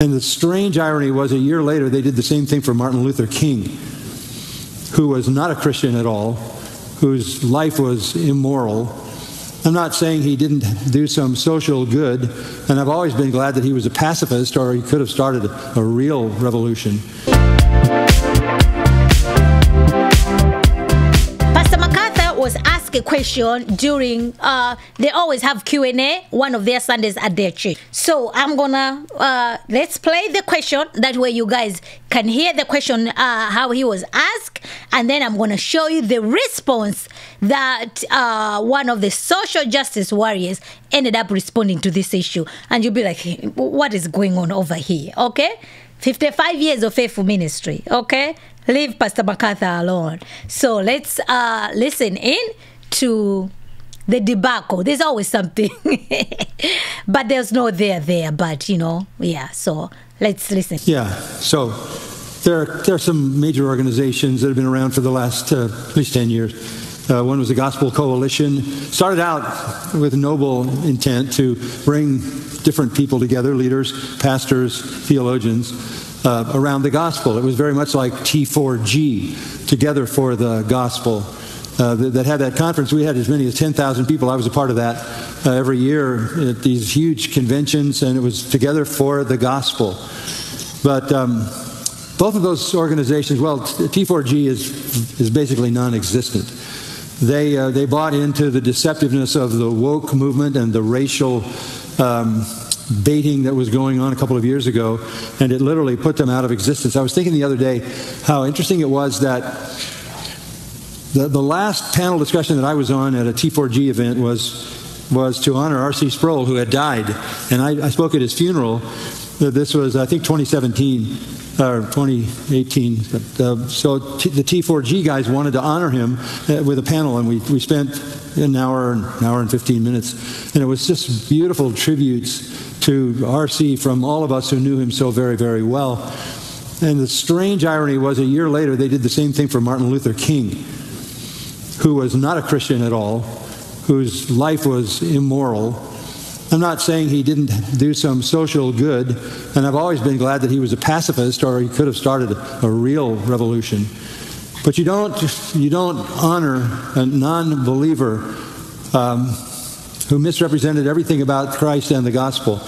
And the strange irony was a year later, they did the same thing for Martin Luther King, who was not a Christian at all, whose life was immoral. I'm not saying he didn't do some social good, and I've always been glad that he was a pacifist or he could have started a real revolution. Pastor MacArthur was asked a question during. Uh, they always have Q and A one of their Sundays at their church. So I'm gonna uh, let's play the question. That way you guys can hear the question uh, how he was asked, and then I'm gonna show you the response that uh, one of the social justice warriors ended up responding to this issue, and you'll be like, what is going on over here? Okay. 55 years of faithful ministry, okay? Leave Pastor MacArthur alone. So let's uh, listen in to the debacle. There's always something, but there's no there there. But you know, yeah. So let's listen. Yeah. So there, are- there are some major organizations that have been around for the last uh, at least 10 years. Uh, one was the Gospel Coalition. Started out with noble intent to bring different people together, leaders, pastors, theologians, uh, around the gospel. It was very much like T4G, Together for the Gospel, uh, that, that had that conference. We had as many as 10,000 people. I was a part of that uh, every year at these huge conventions, and it was Together for the Gospel. But um, both of those organizations, well, T4G is, is basically non existent. They, uh, they bought into the deceptiveness of the woke movement and the racial um, baiting that was going on a couple of years ago, and it literally put them out of existence. I was thinking the other day how interesting it was that the, the last panel discussion that I was on at a T4G event was, was to honor R.C. Sproul, who had died. And I, I spoke at his funeral. Uh, This was, I think, 2017 or 2018. Uh, so T, the T4G guys wanted to honor him uh, with a panel, and we, we spent an hour, an hour and 15 minutes. And it was just beautiful tributes to RC from all of us who knew him so very, very well. And the strange irony was a year later, they did the same thing for Martin Luther King who was not a Christian at all, whose life was immoral. I'm not saying he didn't do some social good, and I've always been glad that he was a pacifist or he could have started a real revolution. But you don't, you don't honor a non believer um, who misrepresented everything about Christ and the gospel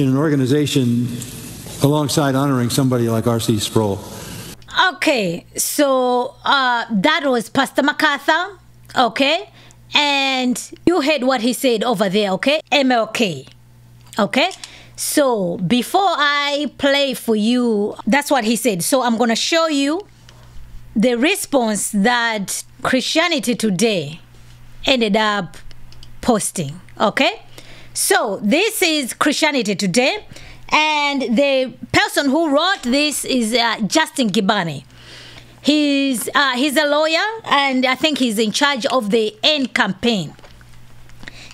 in an organization alongside honoring somebody like R.C. Sproul. Okay, so uh, that was Pastor MacArthur, okay? And you heard what he said over there, okay? MLK, okay? So before I play for you, that's what he said. So I'm gonna show you the response that Christianity Today ended up posting, okay? So this is Christianity Today, and the person who wrote this is uh, Justin Giboney. He's uh, he's a lawyer, and I think he's in charge of the AND campaign.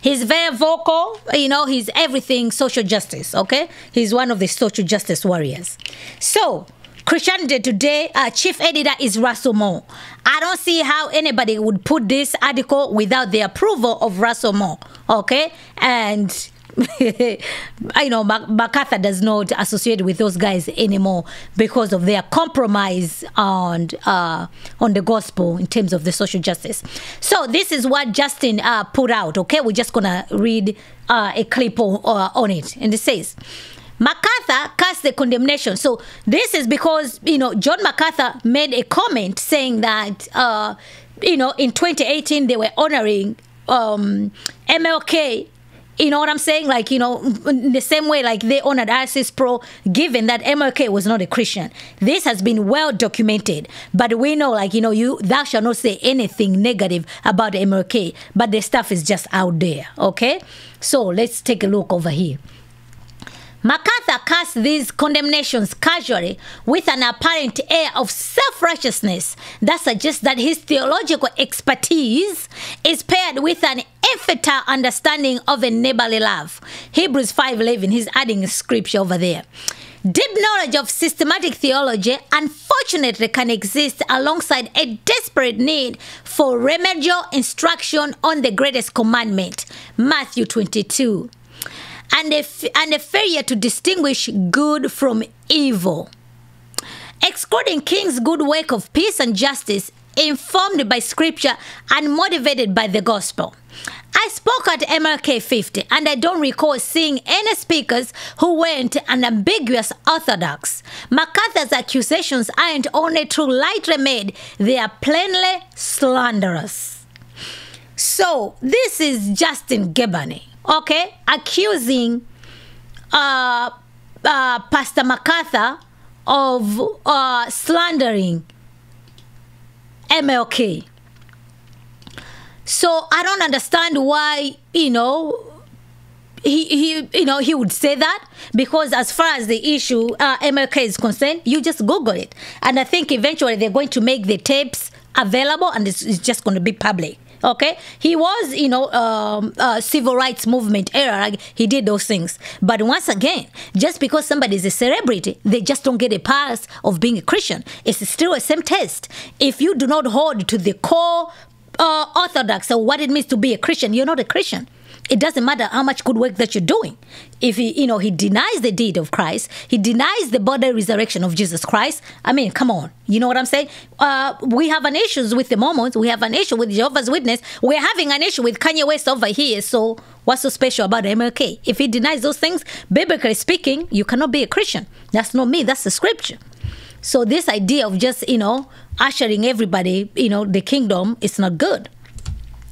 He's very vocal, you know, he's everything social justice, okay? He's one of the social justice warriors. So, Christianity Today, uh, chief editor is Russell Moore. I don't see how anybody would put this article without the approval of Russell Moore, okay? And I know Mac- MacArthur does not associate with those guys anymore because of their compromise on uh, on the gospel in terms of the social justice. So this is what Justin uh, put out. Okay, we're just gonna read uh, a clip on, uh, on it, and it says. MacArthur cast the condemnation. So this is because you know John MacArthur made a comment saying that uh, you know in 2018 they were honoring um, MLK. You know what I'm saying? Like you know, in the same way like they honored R.C. Sproul, given that MLK was not a Christian. This has been well documented, but we know like you know you thou shall not say anything negative about MLK, but the stuff is just out there. Okay, so let's take a look over here. MacArthur cast these condemnations casually with an apparent air of self righteousness that suggests that his theological expertise is paired with an infantile understanding of a neighborly love. Hebrews 5:11, he's adding scripture over there. Deep knowledge of systematic theology unfortunately can exist alongside a desperate need for remedial instruction on the greatest commandment, Matthew 22. And a, and a failure to distinguish good from evil. Excluding King's good work of peace and justice, informed by scripture and motivated by the gospel. I spoke at MLK 50 and I don't recall seeing any speakers who weren't unambiguous orthodox. MacArthur's accusations aren't only too lightly made, they are plainly slanderous. So, this is Justin Giboney, okay, accusing uh, uh, Pastor MacArthur of uh, slandering MLK. So I don't understand why, you know, he, he you know he would say that because as far as the issue uh, MLK is concerned, you just Google it, and I think eventually they're going to make the tapes available, and it's, it's just going to be public. Okay, he was, you know, um, uh, civil rights movement era. Like, he did those things, but once again, just because somebody is a celebrity, they just don't get a pass of being a Christian. It's still a same test. If you do not hold to the core uh, orthodox or what it means to be a Christian, you're not a Christian. It doesn't matter how much good work that you're doing. If he, you know, he denies the deed of Christ, he denies the body resurrection of Jesus Christ. I mean, come on, you know what I'm saying? Uh, we have an issue with the Mormons. We have an issue with Jehovah's Witness. We're having an issue with Kanye West over here. So, what's so special about MLK? If he denies those things, biblically speaking, you cannot be a Christian. That's not me. That's the scripture. So this idea of just you know ushering everybody, you know, the kingdom, it's not good.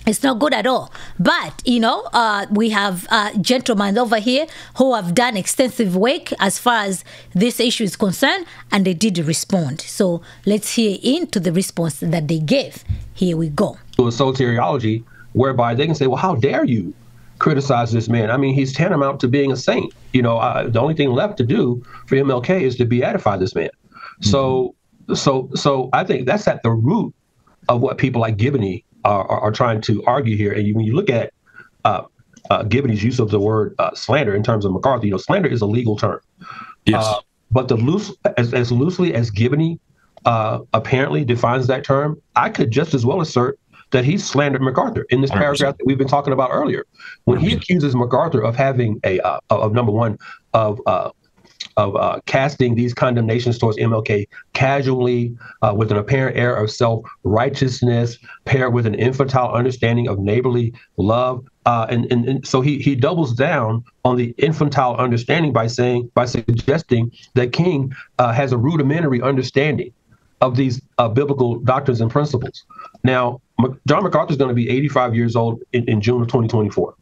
It's not good at all. But, you know, uh, we have uh, gentlemen over here who have done extensive work as far as this issue is concerned, and they did respond. So let's hear into the response that they gave. Here we go. To a soteriology whereby they can say, well, how dare you criticize this man? I mean, he's tantamount to being a saint. You know, uh, the only thing left to do for MLK is to beatify this man. So, so, so I think that's at the root of what people like Giboney are, are, trying to argue here. And you, when you look at uh, uh, Giboney's use of the word uh, slander in terms of McCarthy, you know, slander is a legal term. Yes. Uh, but the loose, as, as loosely as Giboney uh, apparently defines that term, I could just as well assert that he slandered MacArthur in this 100%. paragraph that we've been talking about earlier. When he accuses MacArthur of having a uh, of number one of uh, of uh, casting these condemnations towards MLK casually uh, with an apparent air of self righteousness paired with an infantile understanding of neighborly love. Uh, and, and, and so he, he doubles down on the infantile understanding by saying, by suggesting that King uh, has a rudimentary understanding of these uh, biblical doctrines and principles. Now, John MacArthur is going to be 85 years old in, in June of 2024.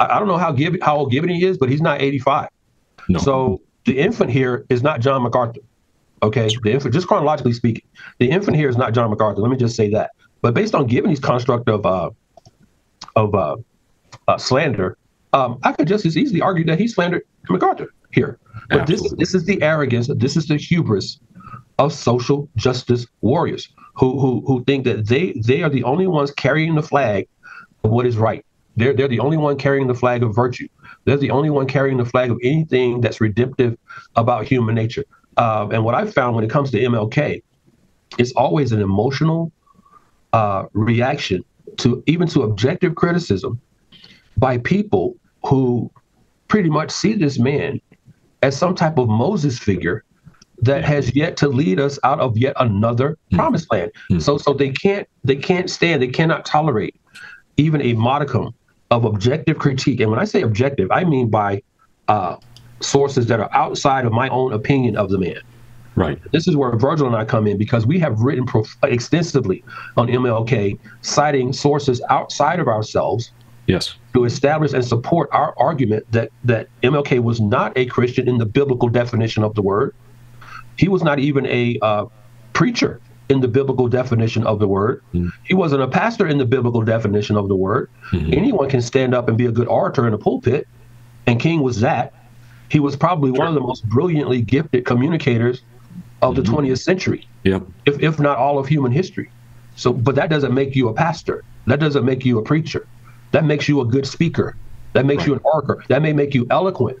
I, I don't know how, Gib- how old Giboney is, but he's not 85. No. So the infant here is not John MacArthur. Okay, the infant, just chronologically speaking, the infant here is not John MacArthur. Let me just say that. But based on Giboney's construct of uh, of uh, uh, slander, um, I could just as easily argue that he slandered MacArthur here. But this this is the arrogance, this is the hubris of social justice warriors who who who think that they they are the only ones carrying the flag of what is right. They're they're the only one carrying the flag of virtue. They're the only one carrying the flag of anything that's redemptive about human nature. Um, and what I've found when it comes to MLK, it's always an emotional uh, reaction to even to objective criticism by people who pretty much see this man as some type of Moses figure that has yet to lead us out of yet another promised land. So so they can't they can't stand, they cannot tolerate even a modicum of objective critique. And when I say objective, I mean by uh, sources that are outside of my own opinion of the man. Right. This is where Virgil and I come in because we have written prof- extensively on MLK, citing sources outside of ourselves Yes. to establish and support our argument that that MLK was not a Christian in the biblical definition of the word. He was not even a uh, preacher in the biblical definition of the word. Mm-hmm. He wasn't a pastor in the biblical definition of the word. Mm-hmm. Anyone can stand up and be a good orator in a pulpit, and King was that. He was probably one of the most brilliantly gifted communicators of the mm-hmm. 20th century Yep. if, if not all of human history. So, but that doesn't make you a pastor. That doesn't make you a preacher. That makes you a good speaker. That makes you an orator. That may make you eloquent.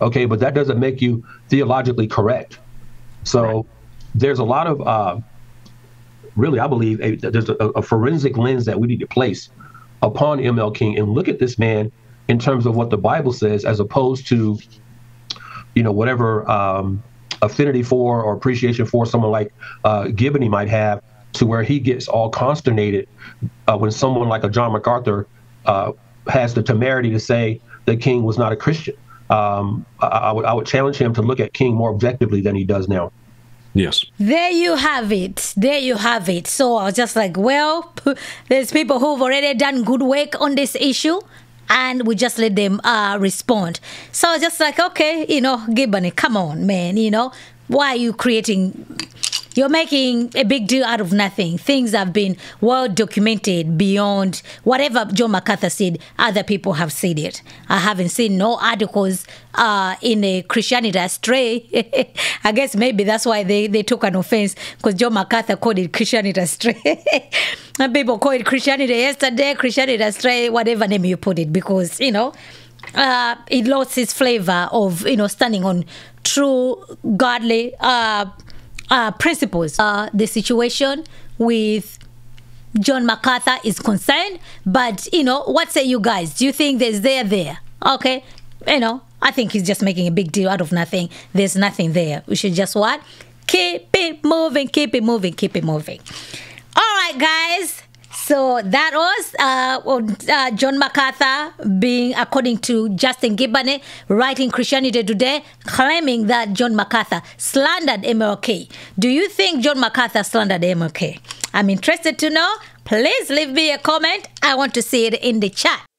Okay, but that doesn't make you theologically correct. So, there's a lot of, uh, really, I believe a, there's a, a forensic lens that we need to place upon ML King and look at this man in terms of what the Bible says, as opposed to, you know, whatever um, affinity for or appreciation for someone like uh, Gibbon might have, to where he gets all consternated uh, when someone like a John MacArthur uh, has the temerity to say that King was not a Christian. Um, I, I, would I would challenge him to look at King more objectively than he does now. Yes. There you have it. There you have it. So I was just like, well, there's people who've already done good work on this issue. And we just let them uh, respond. So I was just like, okay, you know, Gibbon, come on, man, you know, why are you creating you're making a big deal out of nothing. Things have been well documented beyond whatever John MacArthur said, other people have said it. I haven't seen no articles uh, in a Christianity Astray. I guess maybe that's why they, they took an offense because John MacArthur called it Christianity Astray. and people call it Christianity yesterday, Christianity Astray, whatever name you put it, because, you know, uh, it lost its flavor of, you know, standing on true, godly, uh, uh, principles. Uh, the situation with John MacArthur is concerned, but you know, what say you guys? Do you think there's there there? Okay, you know, I think he's just making a big deal out of nothing. There's nothing there. We should just what? Keep it moving, keep it moving, keep it moving. All right, guys. So that was uh, uh, John MacArthur being, according to Justin Gibbon, writing Christianity Today, claiming that John MacArthur slandered MLK. Do you think John MacArthur slandered MLK? I'm interested to know. Please leave me a comment. I want to see it in the chat.